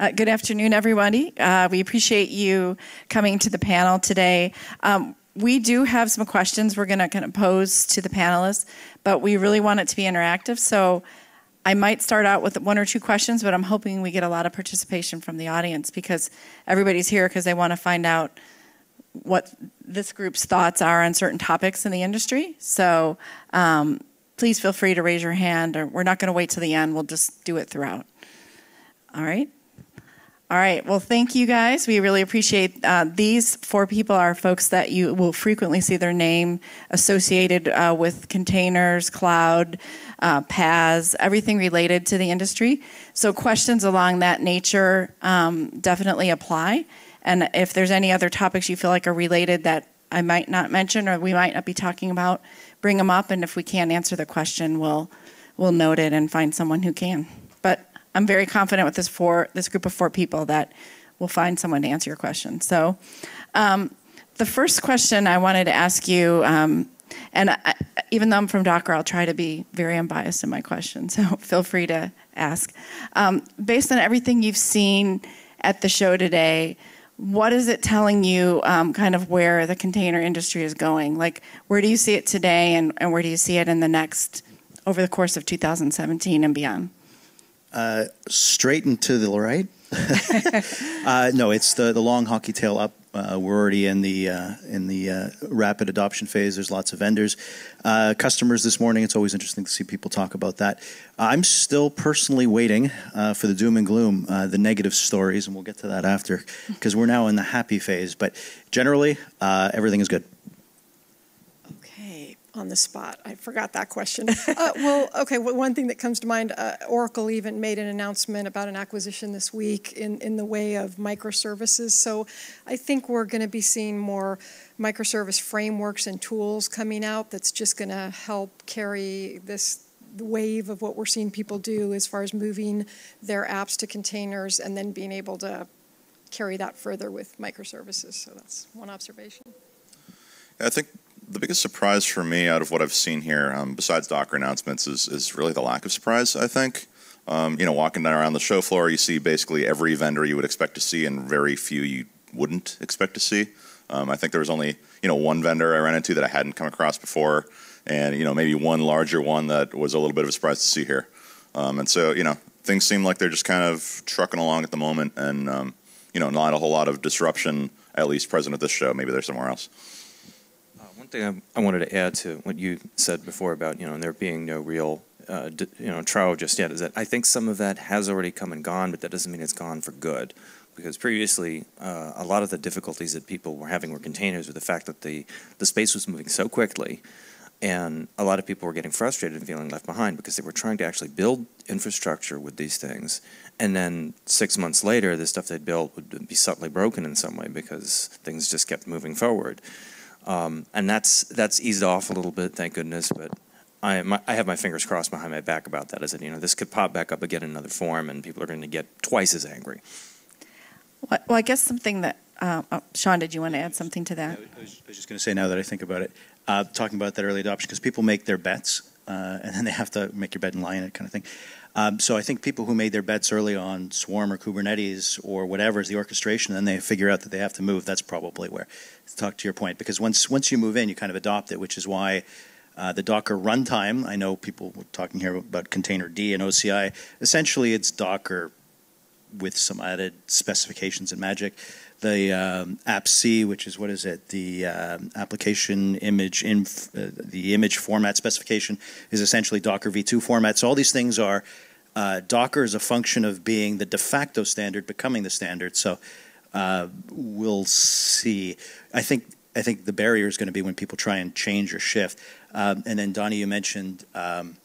Uh, good afternoon, everybody. Uh, we appreciate you coming to the panel today. Um, we do have some questions we're going to kind of pose to the panelists, but we really want it to be interactive. So I might start out with one or two questions, but I'm hoping we get a lot of participation from the audience because everybody's here because they want to find out what this group's thoughts are on certain topics in the industry. So um, please feel free to raise your hand, or we're not going to wait till the end. We'll just do it throughout. All right. All right. Well, thank you guys. We really appreciate uh, these four people are folks that you will frequently see their name associated uh, with containers, cloud, uh, PaaS, everything related to the industry. So questions along that nature um, definitely apply. And if there's any other topics you feel like are related that I might not mention or we might not be talking about, bring them up. And if we can't answer the question, we'll we'll note it and find someone who can. I'm very confident with this four this group of four people that we'll find someone to answer your question. So, um, the first question I wanted to ask you, um, and I, even though I'm from Docker, I'll try to be very unbiased in my question. So feel free to ask. Um, based on everything you've seen at the show today, what is it telling you um, kind of where the container industry is going? Like, where do you see it today and, and where do you see it in the next, over the course of 2017 and beyond? Uh, straight and to the right. uh, no, it's the, the long hockey tail up. Uh, we're already in the uh, in the uh, rapid adoption phase. There's lots of vendors, uh, customers this morning. It's always interesting to see people talk about that. I'm still personally waiting uh, for the doom and gloom, uh, the negative stories, and we'll get to that after because we're now in the happy phase. But generally, everything is good on the spot. I forgot that question. uh, well, okay, well, one thing that comes to mind, uh, Oracle even made an announcement about an acquisition this week in, in the way of microservices. So I think we're going to be seeing more microservice frameworks and tools coming out that's just going to help carry this wave of what we're seeing people do as far as moving their apps to containers and then being able to carry that further with microservices. So that's one observation. I think the biggest surprise for me out of what I've seen here, um, besides Docker announcements, is is really the lack of surprise. I think. Um, you know, walking around the show floor, you see basically every vendor you would expect to see, and very few you wouldn't expect to see. Um, I think there was only you know one vendor I ran into that I hadn't come across before, and you know maybe one larger one that was a little bit of a surprise to see here. Um, and so you know things seem like they're just kind of trucking along at the moment, and um, you know not a whole lot of disruption at least present at this show. Maybe they're somewhere else. One thing I, I wanted to add to what you said before about you know there being no real uh, you know trial just yet is that I think some of that has already come and gone, but that doesn't mean it's gone for good. Because previously, uh, a lot of the difficulties that people were having were containers with the fact that the the space was moving so quickly, and a lot of people were getting frustrated and feeling left behind because they were trying to actually build infrastructure with these things, and then six months later, the stuff they'd built would be subtly broken in some way because things just kept moving forward. Um, and that's that's eased off a little bit, thank goodness. But I, my, I have my fingers crossed behind my back about that. Is that you know this could pop back up again in another form, and people are going to get twice as angry. Well, I guess something that uh, oh, Sean, did you want to add something to that? I was, I was just going to say now that I think about it, uh, talking about that early adoption because people make their bets uh, and then they have to make your bed and lie in it kind of thing. Um, so I think people who made their bets early on Swarm or Kubernetes or whatever is the orchestration, then they figure out that they have to move. That's probably where. Talk to your point, because once once you move in, you kind of adopt it, which is why. Uh, the Docker runtime, I know people were talking here about containerd and OCI. Essentially, it's Docker with some added specifications and magic. The um, AppC, which is what is it? The um, application image in uh, the image format specification is essentially Docker v2 format. So all these things are uh, Docker is a function of being the de facto standard, becoming the standard. So uh, we'll see. I think I think the barrier is going to be when people try and change or shift. Um, and then Donnie, you mentioned um,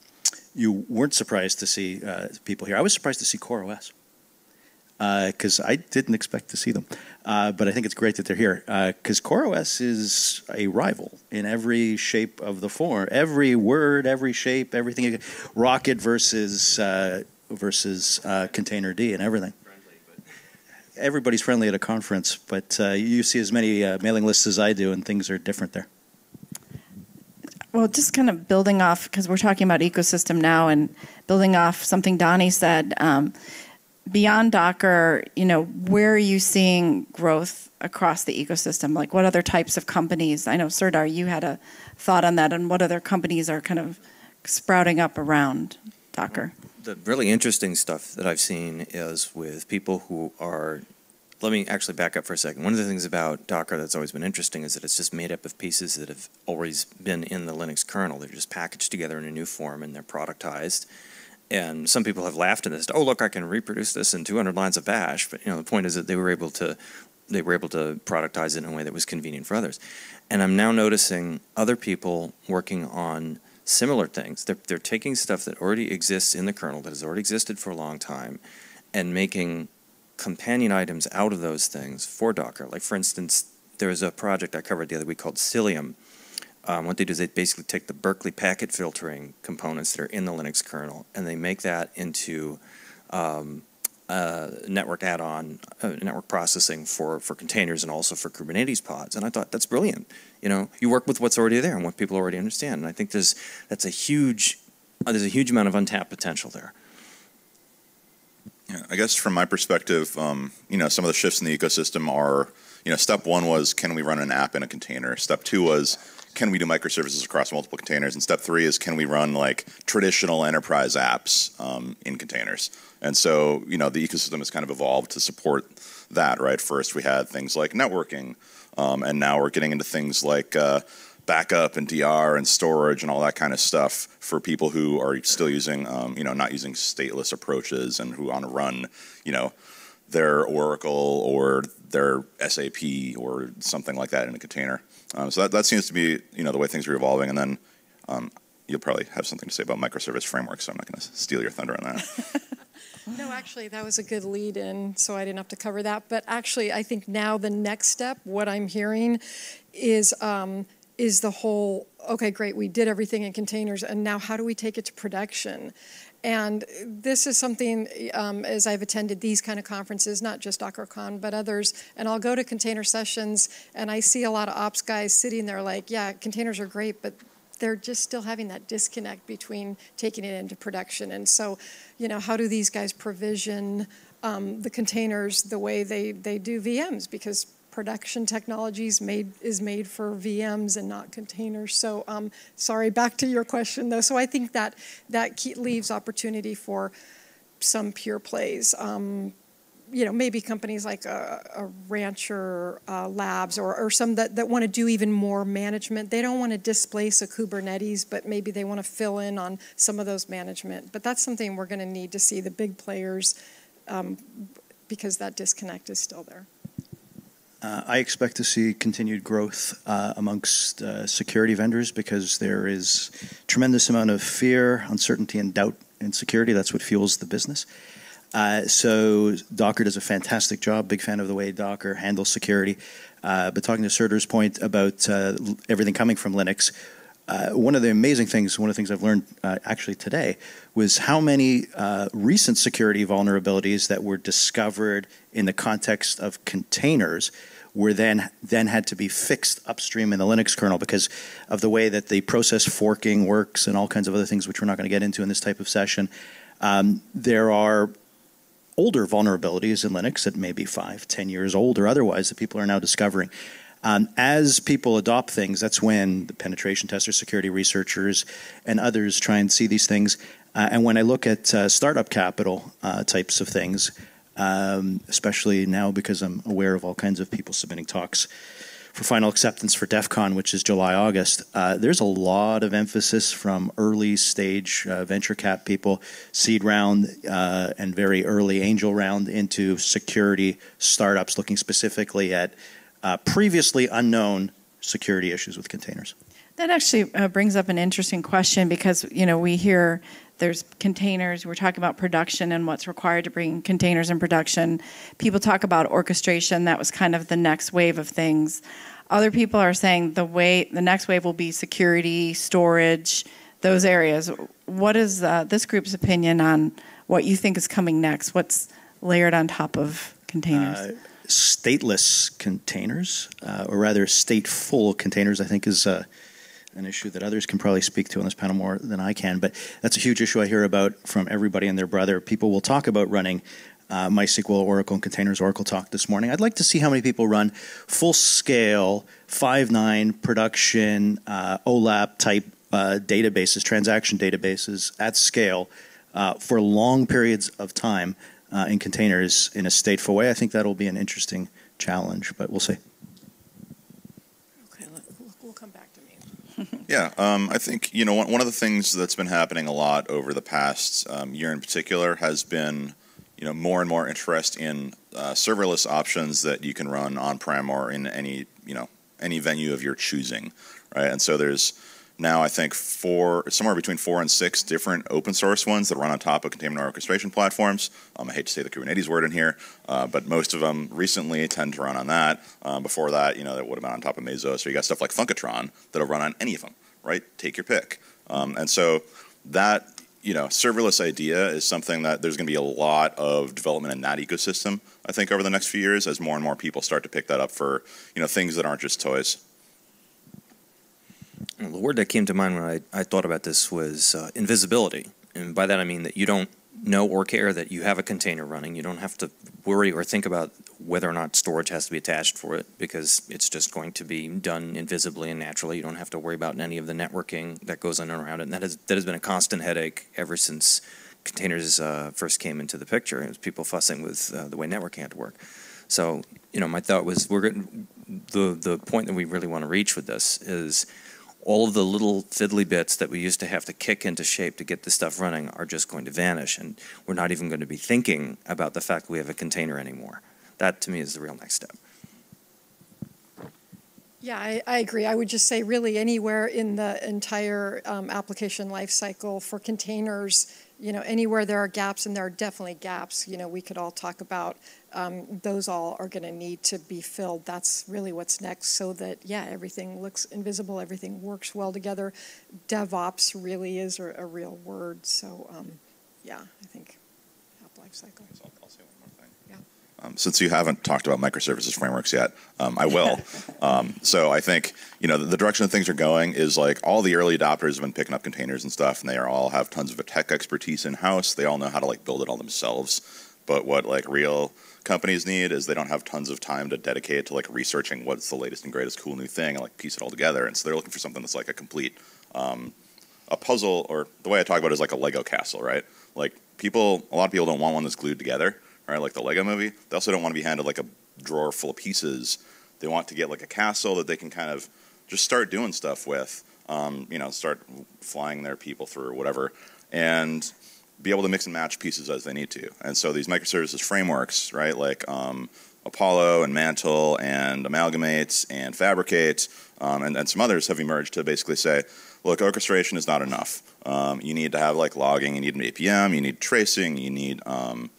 you weren't surprised to see uh, people here. I was surprised to see CoreOS because uh, I didn't expect to see them. Uh, but I think it's great that they're here because uh, CoreOS is a rival in every shape of the form, every word, every shape, everything. Rocket versus uh, versus uh, Containerd and everything. Everybody's friendly at a conference, but uh, you see as many mailing lists as I do, and things are different there. Well, just kind of building off because we're talking about ecosystem now, and building off something Donnie said. Um, beyond Docker, you know, where are you seeing growth across the ecosystem? Like, what other types of companies? I know Serdar, you had a thought on that, and what other companies are kind of sprouting up around Docker? The really interesting stuff that I've seen is with people who are. Let me actually back up for a second. One of the things about Docker that's always been interesting is that it's just made up of pieces that have always been in the Linux kernel. They're just packaged together in a new form and they're productized. And some people have laughed at this. Oh, look, I can reproduce this in 200 lines of Bash. But you know, the point is that they were able to they were able to productize it in a way that was convenient for others. And I'm now noticing other people working on similar things. They're, they're taking stuff that already exists in the kernel, that has already existed for a long time, and making companion items out of those things for Docker. Like, for instance, there was a project I covered the other week called Cilium. Um, what they do is they basically take the Berkeley packet filtering components that are in the Linux kernel and they make that into um, network add-on, uh, network processing for, for containers and also for Kubernetes pods. And I thought that's brilliant. You know, you work with what's already there and what people already understand. And I think there's that's a huge uh, there's a huge amount of untapped potential there. Yeah, I guess from my perspective, um, you know, some of the shifts in the ecosystem are, you know, step one was can we run an app in a container? Step two was can we do microservices across multiple containers? And step three is can we run like traditional enterprise apps um, in containers? And so, you know, the ecosystem has kind of evolved to support that, right? First, we had things like networking, um, and now we're getting into things like uh, backup and DR and storage and all that kind of stuff for people who are still using, um, you know, not using stateless approaches and who want to run, you know, their Oracle or their SAP or something like that in a container. Um, so that, that seems to be, you know, the way things are evolving. And then um, you'll probably have something to say about microservice frameworks, so I'm not going to steal your thunder on that. No, actually, that was a good lead in, so I didn't have to cover that. But actually, I think now the next step, what I'm hearing, is um, is the whole okay, great, we did everything in containers, and now how do we take it to production? And this is something, um, as I've attended these kind of conferences, not just DockerCon, but others, and I'll go to container sessions, and I see a lot of ops guys sitting there like, yeah, containers are great, but they're just still having that disconnect between taking it into production. And so, you know, how do these guys provision um, the containers the way they, they do VMs? Because production technologies made is made for VMs and not containers. So, um, sorry, back to your question though. So I think that that leaves opportunity for some pure plays. Um, you know, maybe companies like a, a Rancher uh, Labs or, or some that, that want to do even more management. They don't want to displace a Kubernetes, but maybe they want to fill in on some of those management. But that's something we're going to need to see the big players um, because that disconnect is still there. Uh, I expect to see continued growth uh, amongst uh, security vendors because there is tremendous amount of fear, uncertainty, and doubt in security. That's what fuels the business. Uh, so Docker does a fantastic job. Big fan of the way Docker handles security. Uh, but talking to Serdar's point about uh, everything coming from Linux, one of the amazing things, one of the things I've learned actually today, was how many recent security vulnerabilities that were discovered in the context of containers were then then had to be fixed upstream in the Linux kernel because of the way that the process forking works and all kinds of other things, which we're not going to get into in this type of session. Um, there are older vulnerabilities in Linux that may be five, ten years old or otherwise that people are now discovering. Um, as people adopt things, that's when the penetration testers, security researchers, and others try and see these things. Uh, and when I look at uh, startup capital uh, types of things, um, especially now because I'm aware of all kinds of people submitting talks for final acceptance for DEF CON, which is July, August, uh, there's a lot of emphasis from early stage uh, venture cap people, seed round, uh, and very early angel round into security startups looking specifically at uh, previously unknown security issues with containers. That actually uh, brings up an interesting question because you know we hear there's containers. We're talking about production and what's required to bring containers in production. People talk about orchestration. That was kind of the next wave of things. Other people are saying the way the next wave will be security, storage, those areas. What is uh, this group's opinion on what you think is coming next? What's layered on top of containers? Uh, stateless containers, uh, or rather, stateful containers. I think is uh, an issue that others can probably speak to on this panel more than I can. But that's a huge issue I hear about from everybody and their brother. People will talk about running uh, MySQL, Oracle, and Containers Oracle talk this morning. I'd like to see how many people run full scale, five nine production, uh, OLAP type uh, databases, transaction databases at scale uh, for long periods of time uh, in containers in a stateful way. I think that'll be an interesting challenge, but we'll see. Okay, let- we'll- we'll come back to me. Yeah, um, I think you know one, of the things that's been happening a lot over the past um, year in particular has been you know more and more interest in uh, serverless options that you can run on-prem or in any you know any venue of your choosing, right? And so there's now I think four somewhere between four and six different open source ones that run on top of container orchestration platforms. Um, I hate to say the Kubernetes word in here, uh, but most of them recently tend to run on that. Um, before that, you know, that would have been on top of Mesos. So you got stuff like Funkatron that'll run on any of them, right? Take your pick. Um, and so that you know serverless idea is something that there's going to be a lot of development in that ecosystem. I think over the next few years, as more and more people start to pick that up for you know things that aren't just toys. The word that came to mind when I, I thought about this was uh, invisibility. And by that I mean that you don't know or care that you have a container running. You don't have to worry or think about whether or not storage has to be attached for it because it's just going to be done invisibly and naturally. You don't have to worry about any of the networking that goes on and around it. And that has, that has been a constant headache ever since containers uh, first came into the picture. It was people fussing with uh, the way networking had to work. So, you know, my thought was we're the the point that we really want to reach with this is all of the little fiddly bits that we used to have to kick into shape to get this stuff running are just going to vanish, and we're not even going to be thinking about the fact we have a container anymore. That to me is the real next step. Yeah, I, I agree. I would just say really anywhere in the entire um, application lifecycle for containers, you know, anywhere there are gaps, and there are definitely gaps, you know, we could all talk about, um, those all are going to need to be filled. That's really what's next so that, yeah, everything looks invisible, everything works well together. DevOps really is a, a real word. So, um, yeah, I think app lifecycle. I'll, I'll say one more thing. Yeah. Um, since you haven't talked about microservices frameworks yet, um, I will. um, so I think you know the, the direction that things are going is like all the early adopters have been picking up containers and stuff, and they are all have tons of tech expertise in house. They all know how to like build it all themselves. But what like real companies need is they don't have tons of time to dedicate to like researching what's the latest and greatest cool new thing and like piece it all together. And so they're looking for something that's like a complete um, a puzzle, or the way I talk about it is like a Lego castle, right? Like people, a lot of people don't want one that's glued together, right? Like the Lego movie. They also don't want to be handed like a drawer full of pieces. They want to get like a castle that they can kind of just start doing stuff with. Um, you know, start flying their people through or whatever, and be able to mix and match pieces as they need to. And so these microservices frameworks, right, like um, Apollo and Mantl and Amalgam8 and Fabric8 um, and, and some others have emerged to basically say, look, orchestration is not enough. Um, you need to have like logging, you need an APM, you need tracing, you need um,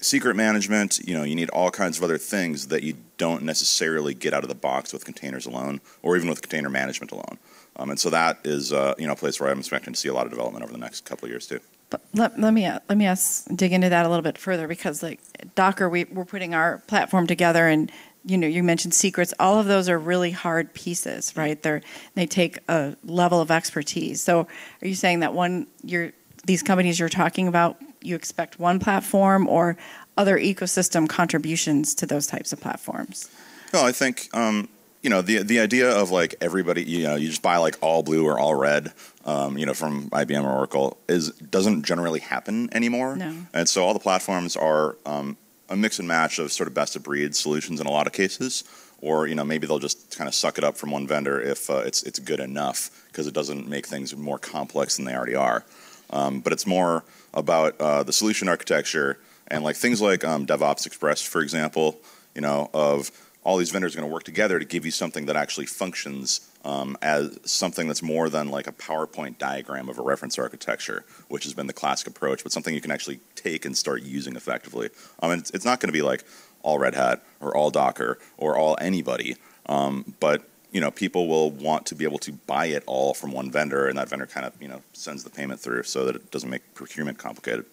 secret management, you know, you need all kinds of other things that you don't necessarily get out of the box with containers alone or even with container management alone. Um, and so that is, uh, you know, a place where I'm expecting to see a lot of development over the next couple of years too. But let, let me let me ask, dig into that a little bit further because like Docker, we, we're putting our platform together, and you know you mentioned secrets. All of those are really hard pieces, right? They're they take a level of expertise. So are you saying that one you're these companies you're talking about, you expect one platform or other ecosystem contributions to those types of platforms? No, I think um, you know the the idea of like everybody, you know, you just buy like all blue or all red, um, you know, from IBM or Oracle is doesn't generally happen anymore. No. And so all the platforms are um, a mix and match of sort of best of breed solutions in a lot of cases. Or you know maybe they'll just kind of suck it up from one vendor if uh, it's it's good enough because it doesn't make things more complex than they already are. Um, but it's more about uh, the solution architecture and like things like um, DevOps Express, for example. You know, of all these vendors are going to work together to give you something that actually functions um, as something that's more than like a PowerPoint diagram of a reference architecture, which has been the classic approach, but something you can actually take and start using effectively. Um, and it's, it's not going to be like all Red Hat or all Docker or all anybody, um, but you know, people will want to be able to buy it all from one vendor, and that vendor kind of you know sends the payment through so that it doesn't make procurement complicated.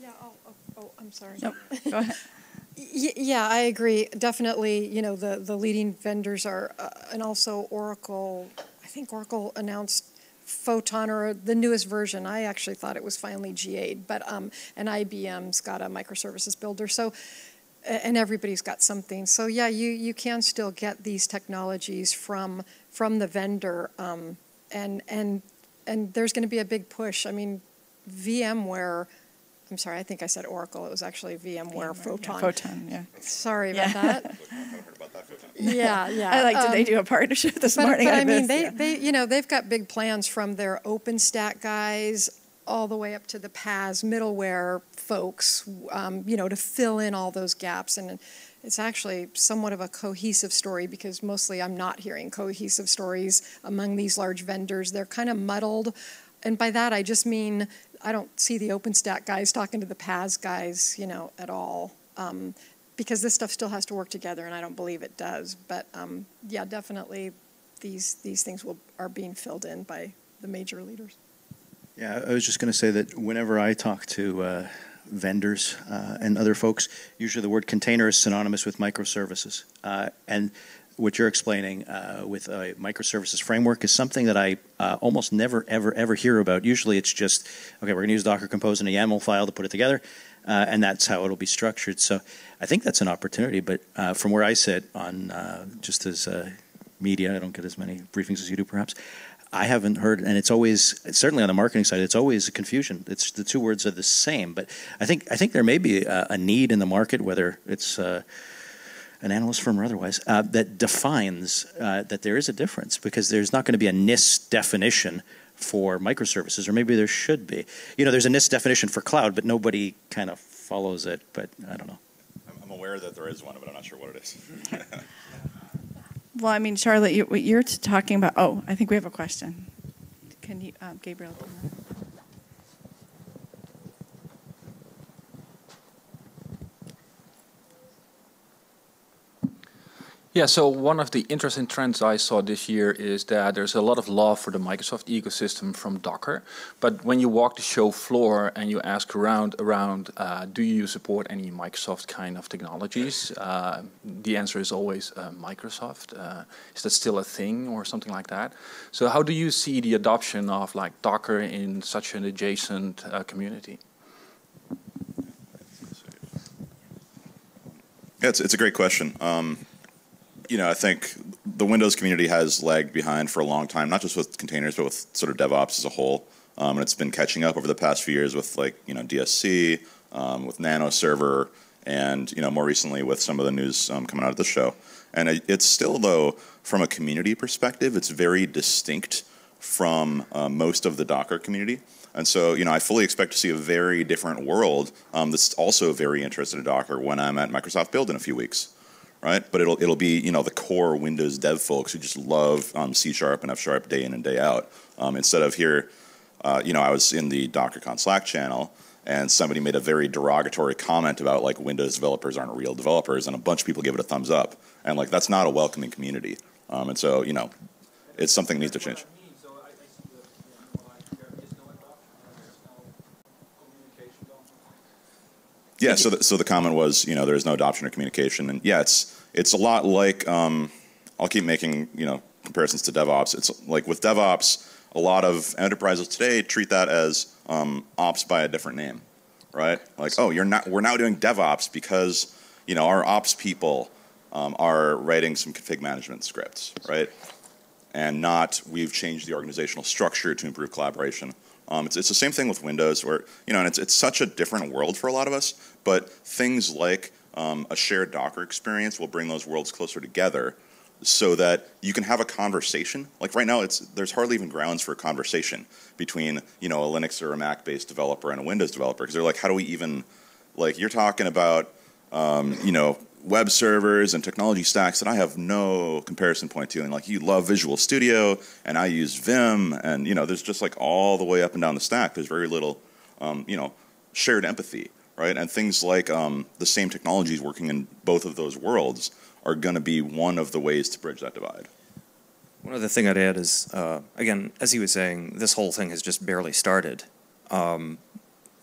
Yeah, oh, oh, oh, I'm sorry. Nope. Go ahead. Yeah, I agree. Definitely, you know, the, the leading vendors are, uh, and also Oracle, I think Oracle announced Photon or the newest version. I actually thought it was finally GA'd, but um, and IBM's got a microservices builder. So and everybody's got something. So yeah, you you can still get these technologies from from the vendor, um, and and and there's going to be a big push. I mean, VMware. I'm sorry, I think I said Oracle. It was actually VMware, Photon. Photon, yeah. Sorry Yeah. about that. Yeah, yeah. I like they Um, do a partnership this but, morning but I mean, this, they, yeah. they, you know, they've got big plans from their OpenStack guys all the way up to the PaaS middleware folks, um, you know, to fill in all those gaps. And it's actually somewhat of a cohesive story because mostly I'm not hearing cohesive stories among these large vendors. They're kind of muddled. And by that, I just mean I don't see the OpenStack guys talking to the PaaS guys, you know, at all. Um, because this stuff still has to work together, and I don't believe it does. But um, yeah, definitely, these these things will are being filled in by the major leaders. Yeah, I was just going to say that whenever I talk to uh, vendors uh, and other folks, usually the word container is synonymous with microservices. Uh, and what you're explaining uh, with a microservices framework is something that I uh, almost never, ever, ever hear about. Usually it's just, okay, we're going to use Docker Compose and a YAML file to put it together, uh, and that's how it'll be structured. So I think that's an opportunity. But uh, from where I sit on uh, just as uh, media, I don't get as many briefings as you do, perhaps. I haven't heard, and it's always certainly on the marketing side. It's always a confusion. It's the two words are the same, but I think I think there may be a, a need in the market, whether it's uh, an analyst firm or otherwise, uh, that defines uh, that there is a difference because there's not going to be a NIST definition for microservices, or maybe there should be. You know, there's a NIST definition for cloud, but nobody kind of follows it. But I don't know. I'm- I'm aware that there is one, but I'm not sure what it is. Well, I mean, Charlotte, you, what you're talking about, oh, I think we have a question. Can you, um, Gabriel? Yeah, so one of the interesting trends I saw this year is that there's a lot of love for the Microsoft ecosystem from Docker. But when you walk the show floor and you ask around, around, uh, do you support any Microsoft kind of technologies? Uh, the answer is always uh, Microsoft. Uh, is that still a thing or something like that? So how do you see the adoption of like Docker in such an adjacent uh, community? Yeah, it's, it's a great question. Um, you know, I think the Windows community has lagged behind for a long time, not just with containers, but with sort of DevOps as a whole. Um, and it's been catching up over the past few years with like, you know, DSC, um, with Nano Server, and, you know, more recently with some of the news um, coming out of the show. And it, it's still, though, from a community perspective, it's very distinct from uh, most of the Docker community. And so, you know, I fully expect to see a very different world um, that's also very interested in Docker when I'm at Microsoft Build in a few weeks right? But it'll it'll be you know the core Windows dev folks who just love um, C sharp and F sharp day in and day out. Um, instead of here, uh, you know, I was in the DockerCon Slack channel and somebody made a very derogatory comment about like Windows developers aren't real developers, and a bunch of people gave it a thumbs up, and like that's not a welcoming community. Um, and so you know, it's something that needs to change. Yeah, so the, so the comment was, you know, there's no adoption or communication, and yeah, it's it's a lot like um, I'll keep making you know comparisons to DevOps. It's like with DevOps, a lot of enterprises today treat that as um, ops by a different name, right? Like, oh, you're not we're now doing DevOps because you know our ops people um, are writing some config management scripts, right? And not we've changed the organizational structure to improve collaboration. Um, it's, it's the same thing with Windows, where you know, and it's it's such a different world for a lot of us. But things like um, a shared Docker experience will bring those worlds closer together, so that you can have a conversation. Like right now, it's there's hardly even grounds for a conversation between you know a Linux or a Mac-based developer and a Windows developer because they're like, how do we even like you're talking about um, you know web servers and technology stacks that I have no comparison point to. And like you love Visual Studio and I use Vim and you know there's just like all the way up and down the stack. There's very little um, you know shared empathy, right? And things like um, the same technologies working in both of those worlds are going to be one of the ways to bridge that divide. One other thing I'd add is, uh, again, as he was saying, this whole thing has just barely started. Um,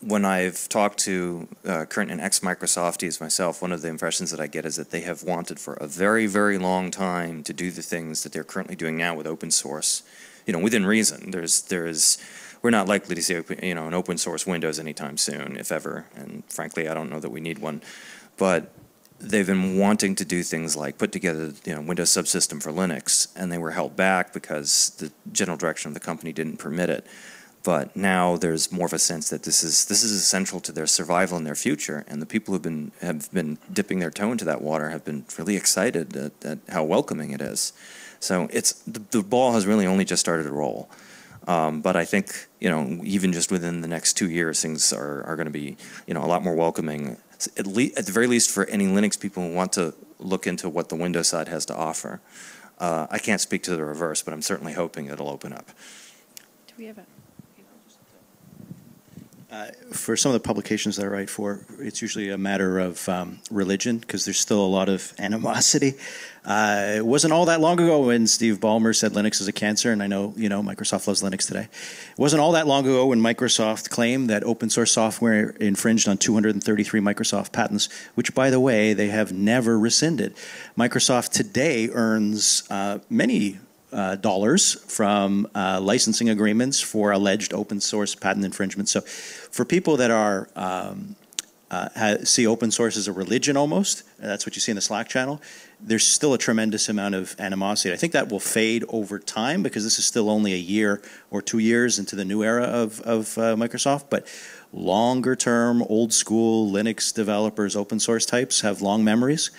when I've talked to uh, current and ex-Microsofties myself, one of the impressions that I get is that they have wanted for a very, very long time to do the things that they're currently doing now with open source, you know, within reason. There's there's we're not likely to see you know an open source Windows anytime soon, if ever. And frankly, I don't know that we need one. But they've been wanting to do things like put together you know Windows subsystem for Linux, and they were held back because the general direction of the company didn't permit it. But now there's more of a sense that this is this is essential to their survival and their future, and the people who've been have been dipping their toe into that water have been really excited at, at how welcoming it is. So it's the, the, ball has really only just started to roll. Um, but I think you know even just within the next two years, things are, are going to be you know a lot more welcoming. At, le- at the very least, for any Linux people who want to look into what the Windows side has to offer. Uh, I can't speak to the reverse, but I'm certainly hoping it'll open up. Do we have a uh, for some of the publications that I write for, it's usually a matter of um, religion because there's still a lot of animosity. Uh, it wasn't all that long ago when Steve Ballmer said Linux is a cancer, and I know you know Microsoft loves Linux today. It wasn't all that long ago when Microsoft claimed that open source software infringed on 233 Microsoft patents, which, by the way, they have never rescinded. Microsoft today earns uh, many uh, dollars from uh, licensing agreements for alleged open source patent infringement. So, for people that are um, uh, see open source as a religion almost, that's what you see in the Slack channel. There's still a tremendous amount of animosity. I think that will fade over time because this is still only a year or two years into the new era of, of uh, Microsoft. But longer term, old school Linux developers, open source types have long memories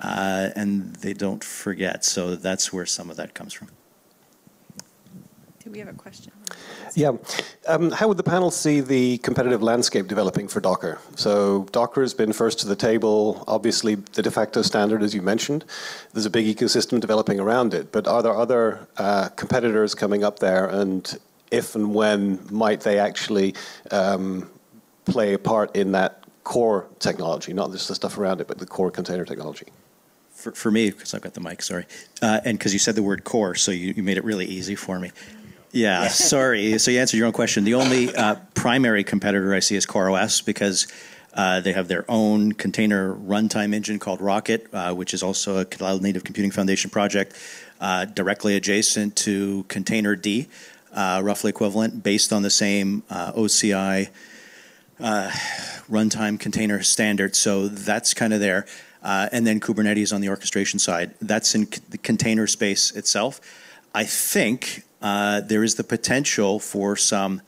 uh, and they don't forget. So that's where some of that comes from. Do we have a question? Yeah. Um, how would the panel see the competitive landscape developing for Docker? So Docker has been first to the table, obviously the de facto standard, as you mentioned. There's a big ecosystem developing around it, but are there other uh, competitors coming up there, and if and when might they actually um, play a part in that core technology, not just the stuff around it, but the core container technology? for, for me, because I've got the mic, sorry, uh, and because you said the word core, so you, you made it really easy for me. Yeah, sorry. So you answered your own question. The only uh, primary competitor I see is CoreOS because uh, they have their own container runtime engine called Rocket, uh, which is also a Cloud Native Computing Foundation project uh, directly adjacent to Containerd, uh, roughly equivalent, based on the same OCI runtime container standard. So that's kind of there uh, and then Kubernetes on the orchestration side. That's in the container space itself. I think uh, there is the potential for some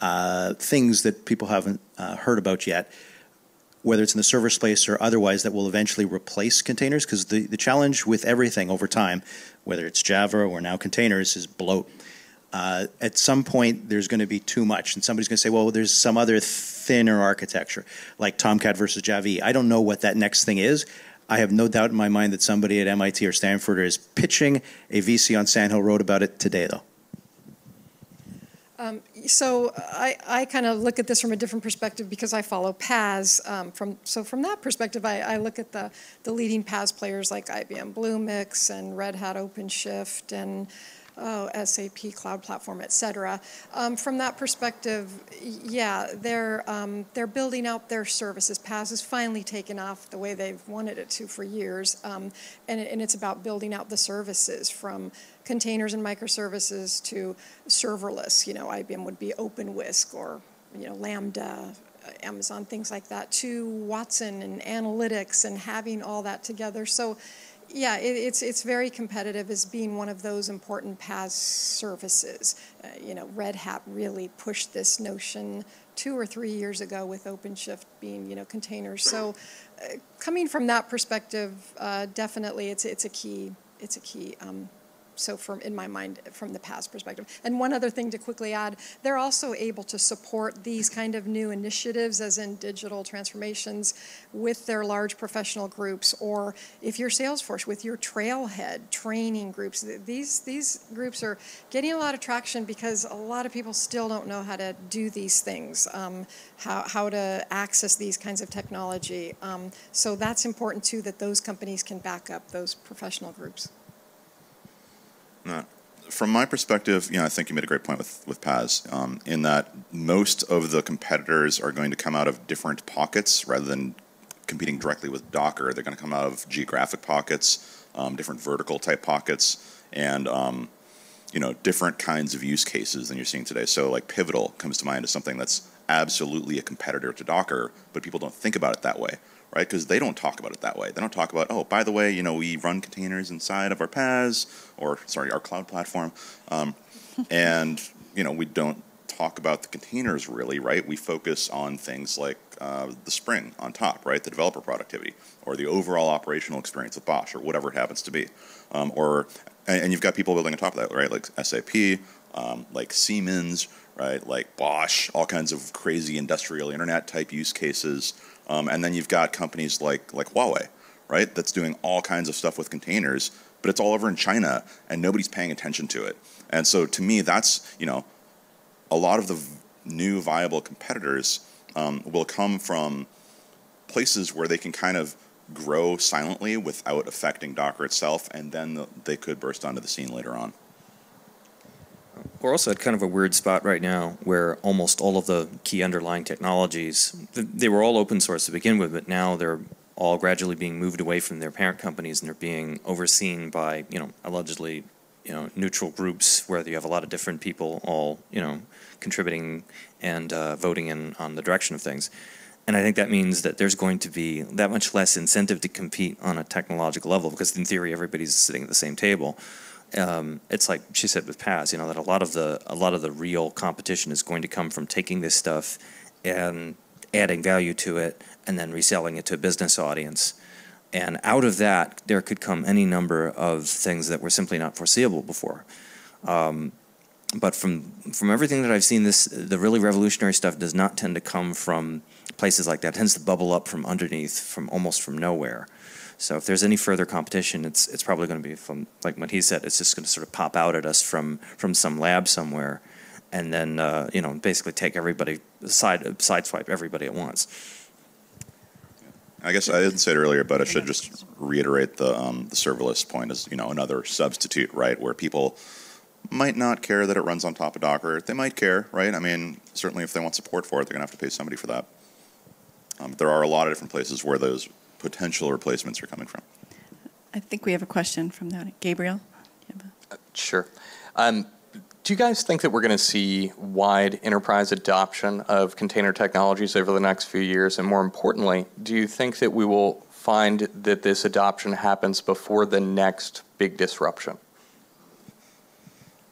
uh, things that people haven't uh, heard about yet, whether it's in the server space or otherwise, that will eventually replace containers. Because the, the challenge with everything over time, whether it's Java or now containers, is bloat. Uh, at some point, there's going to be too much, and somebody's going to say, "Well, there's some other thinner architecture, like Tomcat versus Java." I don't know what that next thing is. I have no doubt in my mind that somebody at MIT or Stanford is pitching a VC on Sand Hill Road about it today, though. Um, so I, I kind of look at this from a different perspective because I follow PaaS. Um, from so from that perspective, I, I, look at the the leading PaaS players like IBM Bluemix and Red Hat OpenShift and oh, SAP Cloud Platform, et cetera. Um, from that perspective, yeah, they're, um, they're building out their services. PaaS has finally taken off the way they've wanted it to for years, um, and, and it's about building out the services from containers and microservices to serverless. You know, IBM would be OpenWhisk or you know Lambda, uh, Amazon, things like that, to Watson and analytics and having all that together. So yeah, it, it's it's very competitive as being one of those important PaaS services. Uh, you know, Red Hat really pushed this notion two or three years ago with OpenShift being you know containers. So, uh, coming from that perspective, uh, definitely it's it's a key it's a key um, so from in my mind from the past perspective. And one other thing to quickly add they're also able to support these kind of new initiatives as in digital transformations with their large professional groups or if you're salesforce with your trailhead training groups. These these groups are getting a lot of traction because a lot of people still don't know how to do these things um, how, how to access these kinds of technology. Um, so that's important too that those companies can back up those professional groups From my perspective, you know, I think you made a great point with with PaaS um, in that most of the competitors are going to come out of different pockets rather than competing directly with Docker. They're going to come out of geographic pockets, um, different vertical type pockets, and um, you know, different kinds of use cases than you're seeing today. So like Pivotal comes to mind as something that's absolutely a competitor to Docker, but people don't think about it that way, right? Because they don't talk about it that way. They don't talk about, oh, by the way, you know, we run containers inside of our PaaS, or sorry, our cloud platform, um, and you know, we don't talk about the containers really, right? We focus on things like uh, the Spring on top, right? The developer productivity, or the overall operational experience with BOSH, or whatever it happens to be, um, or and, and, you've got people building on top of that, right? Like SAP, um, like Siemens, right? Like Bosch, all kinds of crazy industrial internet type use cases. Um, and then you've got companies like like Huawei, right? That's doing all kinds of stuff with containers, but it's all over in China and nobody's paying attention to it. And so to me, that's you know, a lot of the new viable competitors um, will come from places where they can kind of grow silently without affecting Docker itself, and then they could burst onto the scene later on. We're also at kind of a weird spot right now where almost all of the key underlying technologies, they were all open source to begin with, but now they're all gradually being moved away from their parent companies and they're being overseen by, you know, allegedly, you know, neutral groups where you have a lot of different people all, you know, contributing and uh, voting in on the direction of things. And I think that means that there's going to be that much less incentive to compete on a technological level because in theory everybody's sitting at the same table um, it's like she said with PaaS, you know, that a lot of the a lot of the real competition is going to come from taking this stuff and adding value to it and then reselling it to a business audience. And out of that, there could come any number of things that were simply not foreseeable before. Um, but from from everything that I've seen, this the really revolutionary stuff does not tend to come from places like that. It tends to bubble up from underneath, from almost from nowhere. So if there's any further competition, it's it's probably going to be from like what he said. It's just going to sort of pop out at us from from some lab somewhere, and then uh, you know basically take everybody side sideswipe everybody at once. I guess I didn't say it earlier, but I should just reiterate the um, the serverless point as you know another substitute, right? Where people might not care that it runs on top of Docker. They might care, right? I mean, certainly if they want support for it, they're going to have to pay somebody for that. Um, there are a lot of different places where those potential replacements are coming from. I think we have a question from that. Gabriel? Uh, sure. Um, do you guys think that we're going to see wide enterprise adoption of container technologies over the next few years? And more importantly, do you think that we will find that this adoption happens before the next big disruption?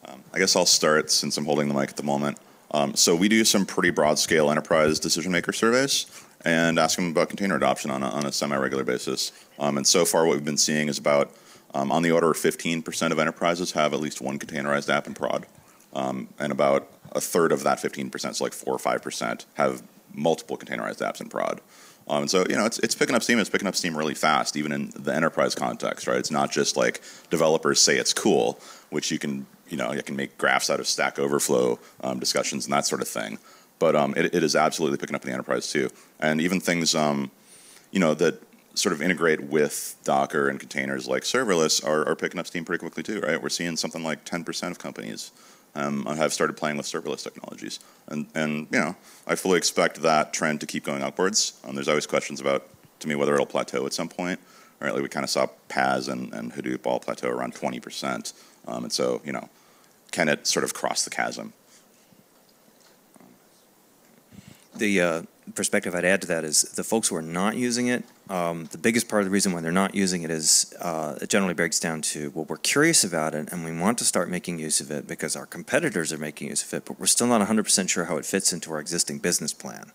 Um, I guess I'll start since I'm holding the mic at the moment. Um, so we do some pretty broad scale enterprise decision maker surveys and ask them about container adoption on a, on a semi-regular basis. Um, and so far what we've been seeing is about um, on the order of 15% of enterprises have at least one containerized app in prod. Um, and about a third of that 15%, so like 4 or 5%, have multiple containerized apps in prod. Um, and so, you know, it's, it's picking up steam. It's picking up steam really fast, even in the enterprise context, right? It's not just like developers say it's cool, which you can, you know, you can make graphs out of Stack Overflow um, discussions and that sort of thing but um, it, it is absolutely picking up in the enterprise too. And even things, um, you know, that sort of integrate with Docker and containers like serverless are, are picking up steam pretty quickly too, right? We're seeing something like 10% of companies um, have started playing with serverless technologies. And, and, you know, I fully expect that trend to keep going upwards. Um, there's always questions about, to me, whether it'll plateau at some point. Right, like we kind of saw PaaS and, and Hadoop all plateau around 20%. Um, and so, you know, can it sort of cross the chasm? The uh, perspective I'd add to that is the folks who are not using it, um, the biggest part of the reason why they're not using it is uh, it generally breaks down to, well, we're curious about it and we want to start making use of it because our competitors are making use of it, but we're still not 100% sure how it fits into our existing business plan.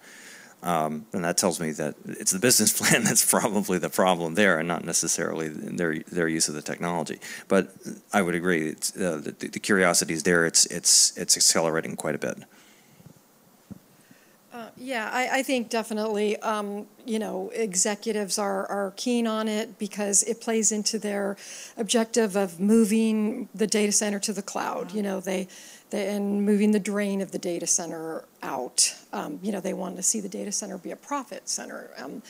Um, and that tells me that it's the business plan that's probably the problem there, and not necessarily their their use of the technology. But I would agree, uh, the, the curiosity is there. It's it's it's accelerating quite a bit. Yeah, I, I think definitely, um, you know, executives are, are keen on it because it plays into their objective of moving the data center to the cloud. You know, they, they and moving the drain of the data center out. Um, you know, they want to see the data center be a profit center. Um,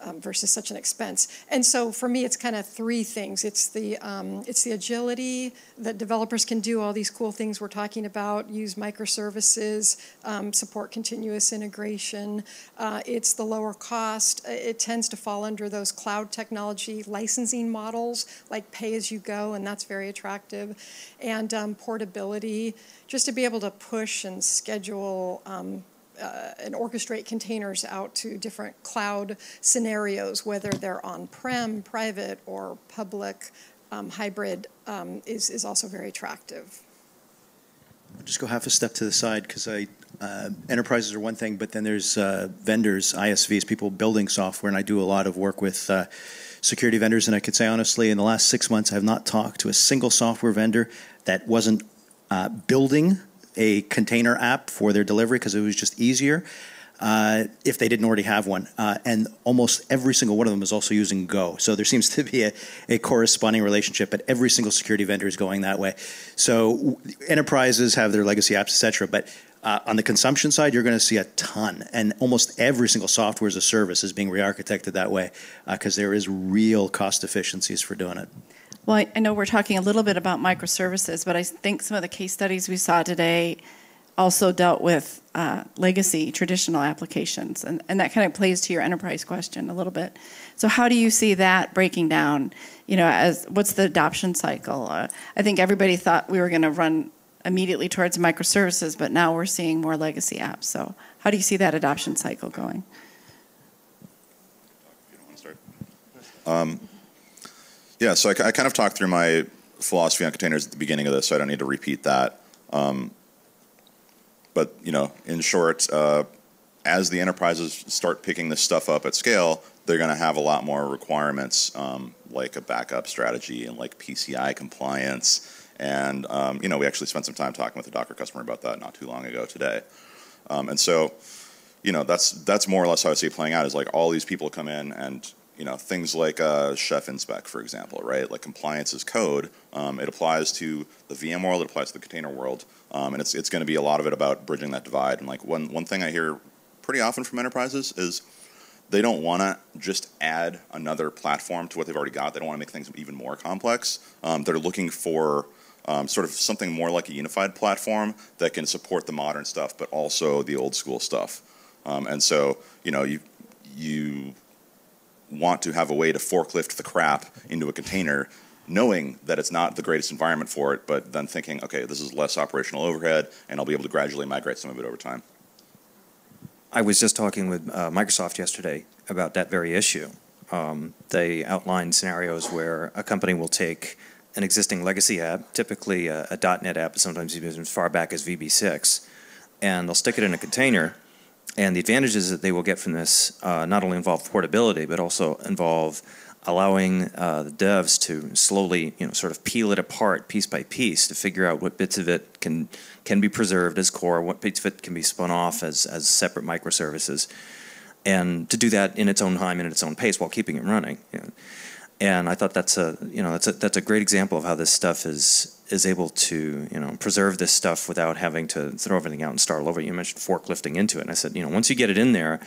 um, versus such an expense. And so for me, it's kind of three things. It's the um, it's the agility that developers can do all these cool things we're talking about, use microservices, um, support continuous integration. Uh, it's the lower cost. It tends to fall under those cloud technology licensing models like pay as you go, and that's very attractive. And um, portability, just to be able to push and schedule um, uh, and orchestrate containers out to different cloud scenarios, whether they're on-prem, private, or public, um, hybrid, um, is, is also very attractive. I'll just go half a step to the side because I uh, enterprises are one thing, but then there's uh, vendors, ISVs, people building software, and I do a lot of work with uh, security vendors. And I could say honestly, in the last six months, I have not talked to a single software vendor that wasn't uh, building a container app for their delivery because it was just easier uh, if they didn't already have one. Uh, and almost every single one of them is also using Go. So there seems to be a, a corresponding relationship, but every single security vendor is going that way. So enterprises have their legacy apps, et cetera, but uh, on the consumption side, you're going to see a ton, and almost every single software as a service is being re-architected that way because uh, there is real cost efficiencies for doing it. Well, I, I know we're talking a little bit about microservices, but I think some of the case studies we saw today also dealt with uh, legacy traditional applications, and, and that kind of plays to your enterprise question a little bit. So, how do you see that breaking down? You know, as what's the adoption cycle? Uh, I think everybody thought we were going to run immediately towards microservices, but now we're seeing more legacy apps. So, how do you see that adoption cycle going? Um, yeah, so I, I, kind of talked through my philosophy on containers at the beginning of this, so I don't need to repeat that. Um, but you know, in short, uh, as the enterprises start picking this stuff up at scale, they're going to have a lot more requirements, um, like a backup strategy and like PCI compliance. And um, you know, we actually spent some time talking with a Docker customer about that not too long ago today. Um, and so, you know, that's that's more or less how I see it playing out. Is like all these people come in and you know, things like uh, Chef InSpec, for example, right? Like compliance is code. Um, it applies to the VM world, it applies to the container world, um, and it's it's going to be a lot of it about bridging that divide. And like one one thing I hear pretty often from enterprises is they don't want to just add another platform to what they've already got. They don't want to make things even more complex. Um, they're looking for um, sort of something more like a unified platform that can support the modern stuff, but also the old school stuff. Um, and so, you know, you you want to have a way to forklift the crap into a container knowing that it's not the greatest environment for it, but then thinking, okay, this is less operational overhead, and I'll be able to gradually migrate some of it over time. I was just talking with uh, Microsoft yesterday about that very issue. Um, they outlined scenarios where a company will take an existing legacy app, typically a, a .NET app, sometimes even as far back as VB6, and they'll stick it in a container, and the advantages that they will get from this uh, not only involve portability, but also involve allowing uh, the devs to slowly, you know, sort of peel it apart piece by piece to figure out what bits of it can can be preserved as core, what bits of it can be spun off as as separate microservices, and to do that in its own time and at its own pace while keeping it running. You know. And I thought that's a you know that's a that's a great example of how this stuff is is able to you know preserve this stuff without having to throw everything out and start all over. You mentioned forklifting into it, and I said you know once you get it in there,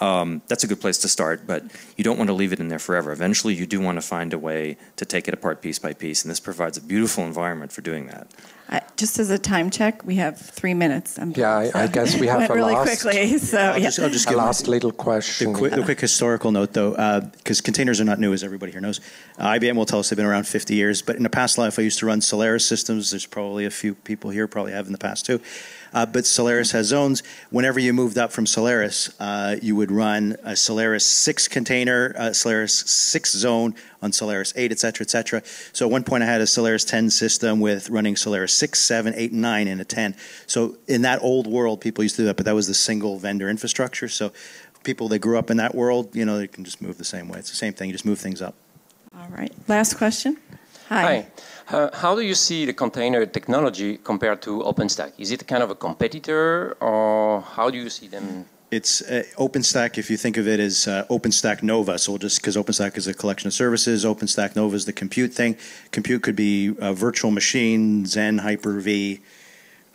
um, that's a good place to start, but you don't want to leave it in there forever. Eventually, you do want to find a way to take it apart piece by piece, and this provides a beautiful environment for doing that. Just as a time check, we have three minutes. I'm yeah, I, I, guess we have went a really last, quickly. So I'll yeah. just, I'll just a last little question. The quick, the quick historical note, though, because uh, containers are not new, as everybody here knows. Uh, IBM will tell us they've been around 50 years, but in a past life, I used to run Solaris systems. There's probably a few people here probably have in the past too. Uh, but Solaris has zones. Whenever you moved up from Solaris, uh, you would run a Solaris 6 container, uh, Solaris 6 zone on Solaris 8, et cetera, et cetera. So at one point I had a Solaris 10 system with running Solaris 6, 7, 8, and a 10. So in that old world, people used to do that, but that was the single vendor infrastructure. So people that grew up in that world, you know, they can just move the same way. It's the same thing. You just move things up. All right. Last question. Hi. Hi. Uh, how do you see the container technology compared to OpenStack? Is it kind of a competitor, or how do you see them? It's uh, OpenStack. If you think of it as uh, OpenStack Nova, so just because OpenStack is a collection of services, OpenStack Nova is the compute thing. Compute could be a virtual machine, Xen, Hyper-V,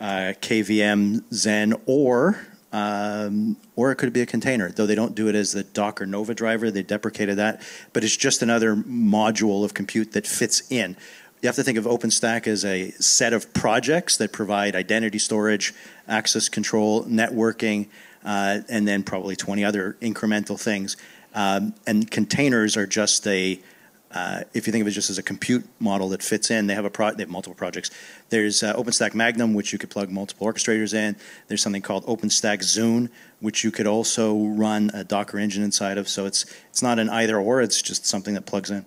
uh, KVM, Xen, or um, or it could be a container, though they don't do it as the Docker Nova driver. They deprecated that, but it's just another module of compute that fits in. You have to think of OpenStack as a set of projects that provide identity storage, access control, networking, uh, and then probably 20 other incremental things. Um, and containers are just a uh, if you think of it just as a compute model that fits in, they have a pro- they have multiple projects. There's uh, OpenStack Magnum, which you could plug multiple orchestrators in. There's something called OpenStack Zun, which you could also run a Docker engine inside of. So it's it's not an either or; it's just something that plugs in.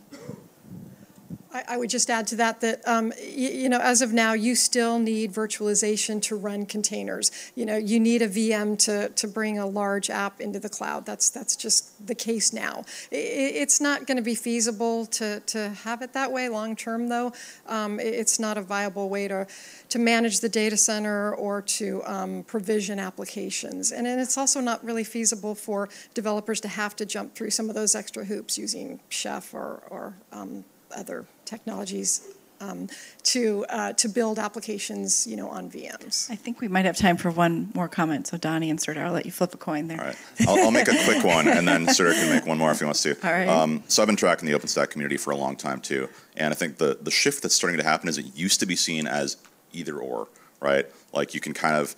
I, I would just add to that that um, you, know as of now you still need virtualization to run containers. You know you need a VM to to bring a large app into the cloud. That's that's just the case now. It, it's not going to be feasible to to have it that way long term though. Um, it, it's not a viable way to to manage the data center or to um, provision applications. And, and it's also not really feasible for developers to have to jump through some of those extra hoops using Chef or, or um, other technologies um, to uh, to build applications, you know, on VMs. I think we might have time for one more comment. So Donnie and Serdar, I'll let you flip a coin there. All right, I'll, I'll make a quick one, and then Serdar can make one more if he wants to. All right. Um, so I've been tracking the OpenStack community for a long time too, and I think the the shift that's starting to happen is it used to be seen as either or, right? Like you can kind of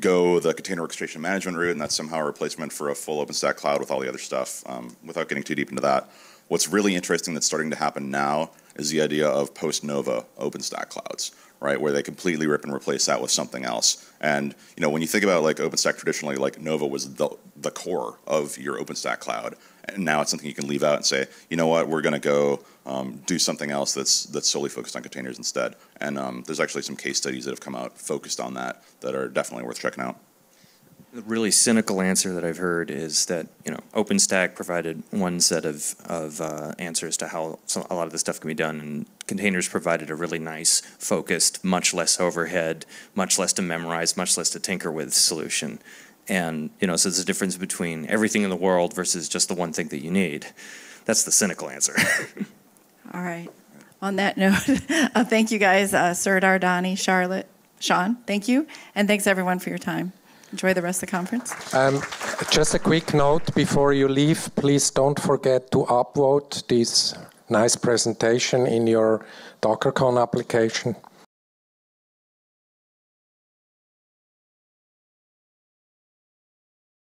go the container orchestration management route, and that's somehow a replacement for a full OpenStack cloud with all the other stuff. Um, without getting too deep into that, what's really interesting that's starting to happen now is the idea of post-Nova OpenStack clouds, right? Where they completely rip and replace that with something else. And you know, when you think about like OpenStack traditionally, like Nova was the the core of your OpenStack cloud, and now it's something you can leave out and say, you know what, we're going to go um, do something else that's that's solely focused on containers instead. And um, there's actually some case studies that have come out focused on that that are definitely worth checking out. The really cynical answer that I've heard is that you know OpenStack provided one set of of uh, answers to how some, a lot of the stuff can be done, and containers provided a really nice, focused, much less overhead, much less to memorize, much less to tinker with solution. And you know, so there's a difference between everything in the world versus just the one thing that you need. That's the cynical answer. All right. On that note, uh, thank you guys, uh, Serdar, Donnie, Charlotte, Sean. Thank you, and thanks everyone for your time. Enjoy the rest of the conference. Um, just a quick note before you leave, please don't forget to upvote this nice presentation in your DockerCon application.